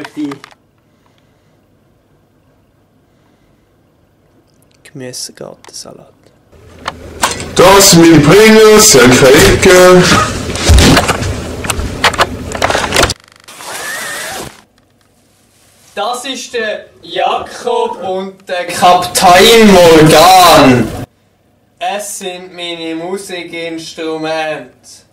Ich möchte Gemüsegartensalat. Das sind meine Pringles, sie haben keine Ecke. Das ist der Jakob und der Kapitän Morgan. Es sind meine Musikinstrumente.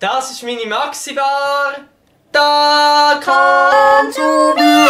Das ist meine Maxi-Bar. Da kannst du Da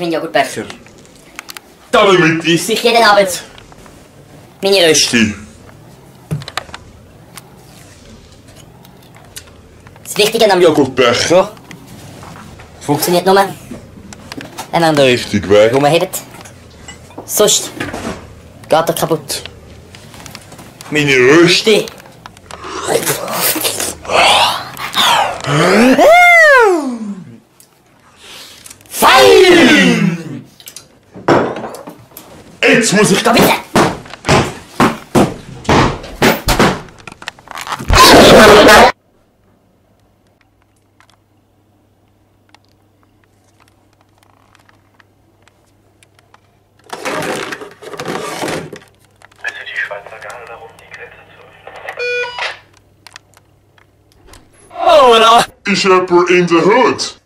Das ist mein Joghurtbecher. Damit ist Ich jeden Abend meine Röst. die. Das Wichtige am Joghurtbecher. funktioniert nur, wenn man den Richtig weg. rumhebt. Sonst geht er kaputt. Meine Röste. Steh. Fein! Jetzt muss ich. Komm bitte! Bitte die Schweizer Garde darum, die Grenze zu öffnen. Oh la! Ist jemand in der Hood?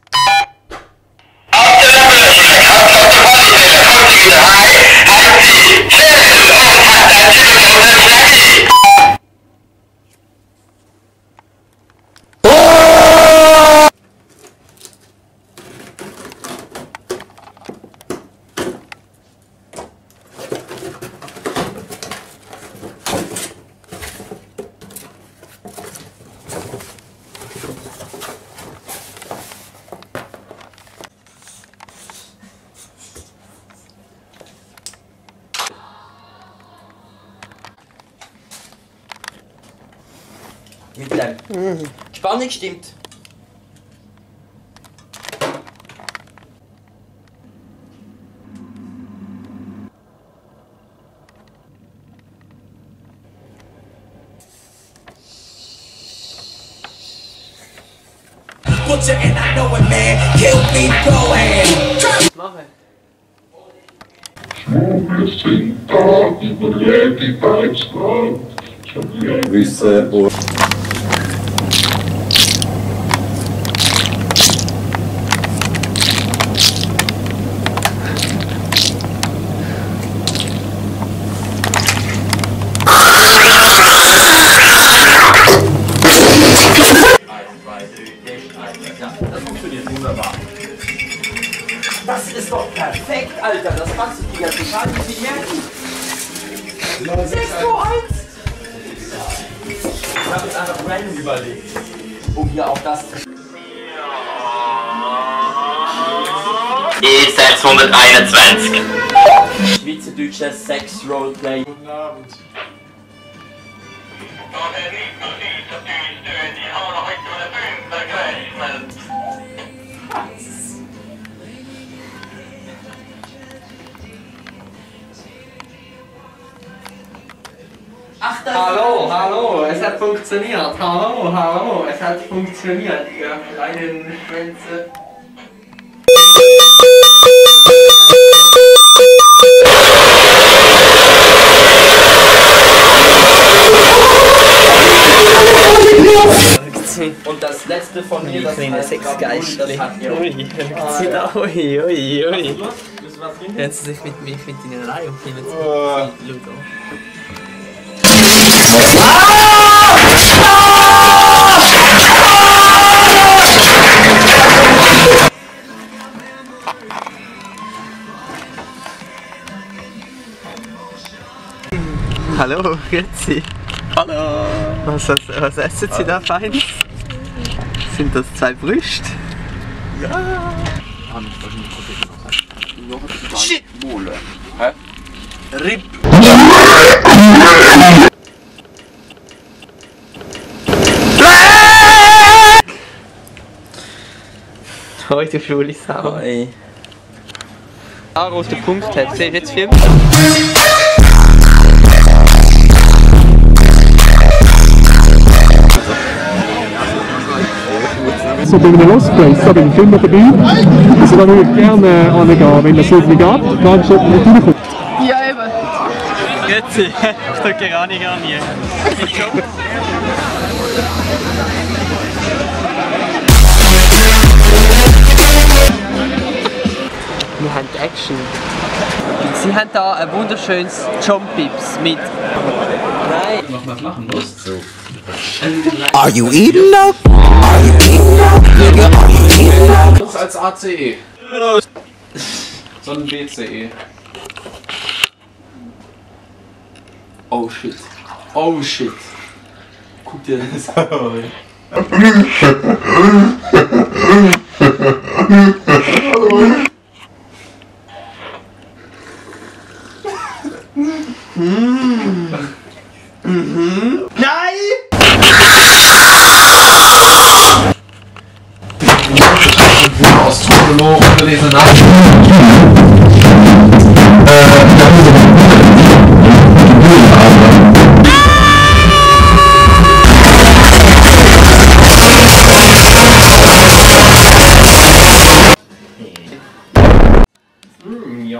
Dem. Die Spannung stimmt. Butcher and I know it, man. Kill me, go ahead. Mache. Wissen und. Perfekt, Alter, das kannst total nicht merken. 6 zu 1. Ich habe jetzt einfach random überlegt, um hier auch das zu E621. Schweizerdeutsches Sex-Roleplay. Guten Abend. Hallo, hallo, es hat funktioniert. Hallo, hallo, es hat funktioniert. Ihr kleinen Schwänze. Und das letzte von mir, das kleine Sexgeisterli. das hat ihr Ui. Ui, ui, ui. Hören Sie sich mit mir mit in eine Reihe und nehmen Sie Ludo. Hallo, grüezi. Hallo. Was, was, was essen Sie da fein? Sind das zwei Brüste? Hoi, du schwule Sau. Hoi. Aro den Punkt hat. Seht ihr jetzt Film? So bei einem Lost Place, da bin ich immer dabei. Also da würde ich gerne angehen, wenn das so nicht geht, dann schon nicht reinkommt. Grüezi. Ich drücke gar nicht an hier. Wir haben Action. Sie haben da ein wunderschönes Jump-Pips mit. Nein. Are you eating up? Are you eating up? Nigga, are you eating up? Das als ACE. Sondern BCE. Oh shit. Oh shit. Guck dir das an.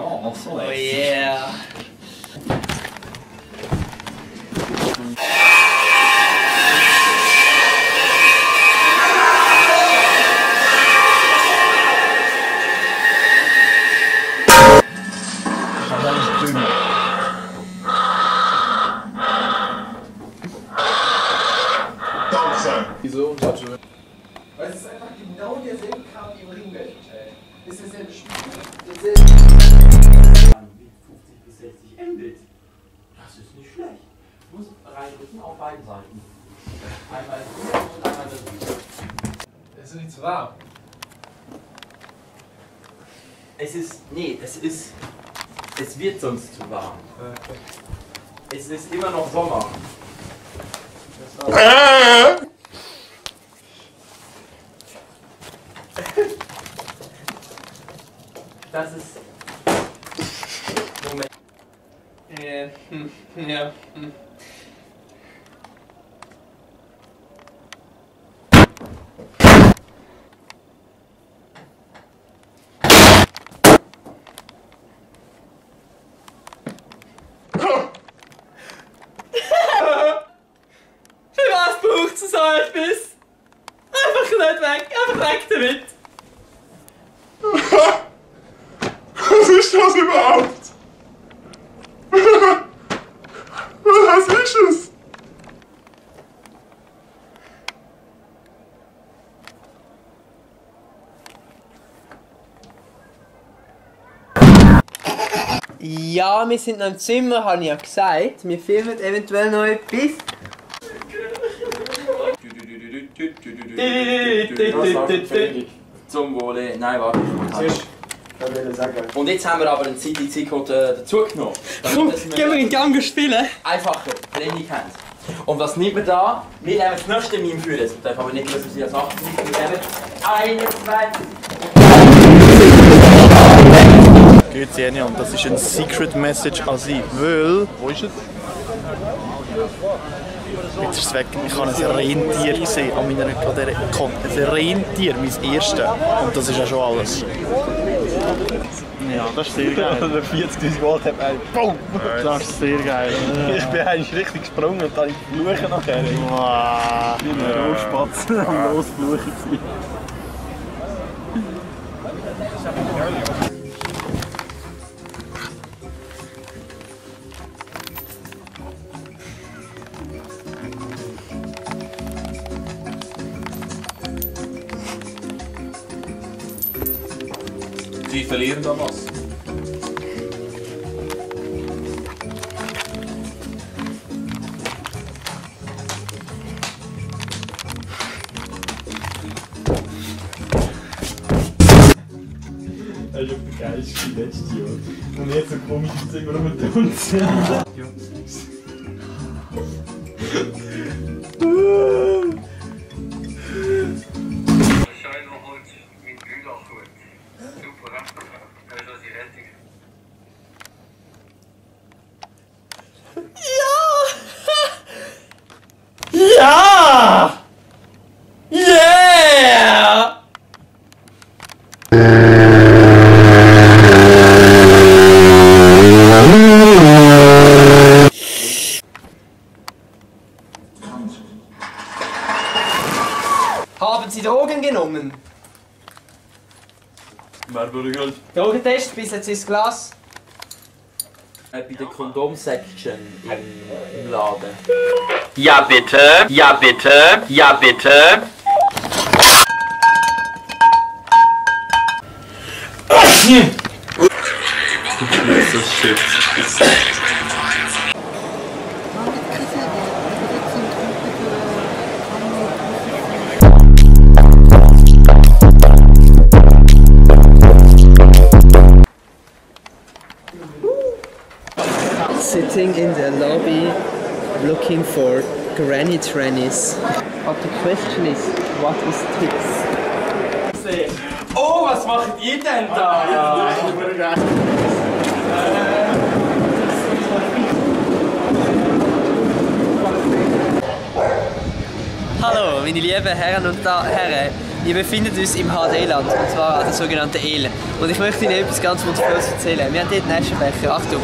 Ja, so Oh yeah. Wieso? Weil es ist einfach genau derselbe Kram wie im Ringwelt. Es ist derselbe Spiel. 50 bis 60 Mbit. Das ist nicht schlecht. Ich muss reindrücken auf beiden Seiten. Einmal hier und einmal darüber. Es ist nicht zu warm. Es ist. Nee, es ist. Es wird sonst zu warm. Es ist immer noch Sommer. Das ist. Moment. Ja, hm, ja. hm. Für was braucht es so etwas? Einfach nicht weg, damit! Was ist das überhaupt? Was ist es? Ja, wir sind noch im Zimmer, habe ich ja gesagt. Wir filmen eventuell noch etwas. Zum Wohle. Nein, warte. Und jetzt haben wir aber einen CD-Code äh, dazu genommen. Komm, gehen wir in Gang spielen. Einfacher, Blendung haben. Und was nehmen wir da? Wir nehmen das nächste Meme für das. Wir dürfen aber nicht wissen, sie als 8 Wir nehmen 21. Grüezi Enya, und das ist ein Secret Message an Sie, weil... Wo ist es? Jetzt ist es weg. Ich habe ein Rentier gesehen an meiner Kon. Ein Rentier, mein erstes. Und das ist ja schon alles. Ja, das ist sehr geil. 40'000 Volt hat man Boom! Das ist sehr geil. Ich bin eigentlich richtig gesprungen und dann fluchen nachher. Wow! Ich bin ein Rohrspatz am Losfluchen. Sie verlieren da was. Das ist der geilste letztes Jahr. Und jetzt so komisch ist immer um den Hund Schön Würde halt Drogentest bis jetzt ins Glas. bei der Kondom-Section im, im Laden. Ja bitte, ja bitte, ja bitte. Sitting in the lobby looking for granny trannies. But the question is, what is tips? Oh, was macht ihr denn da? Hallo, meine lieben Herren und Herren. Wir befinden uns im HD-Land, und zwar an der sogenannten El. Und ich möchte Ihnen etwas ganz wundervolles erzählen. Wir haben dort einen Aschenbecher. Achtung.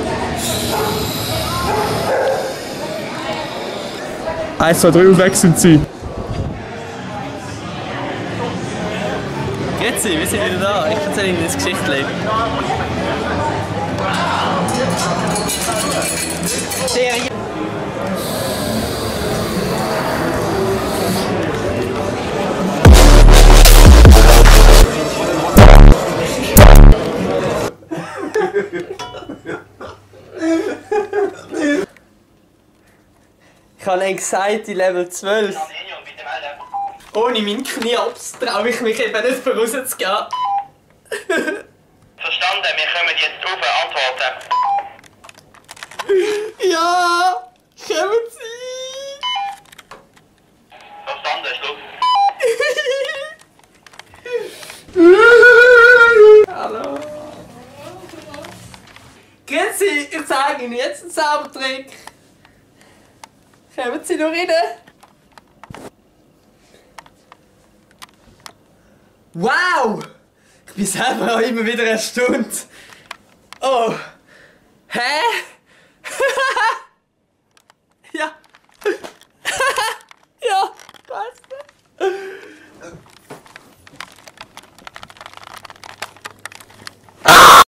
1, 2, 3 und weg sind sie. Grüezi, wir sind wieder da. Ich erzähle Ihnen das Geschichtchen. Serie. Ich habe Anxiety Level 12. Ohne meinen Knirps traue ich mich eben nicht vorauszugehen. Verstanden, wir kommen jetzt drauf antworten. Ja! Kommen Sie! Verstanden, Schluss. Hallo! Grüezi, ich zeige Ihnen jetzt einen Zaubertrick. Rein. Wow! Ich bin selber auch immer wieder erstaunt. Oh! Hä? ja! ja, du?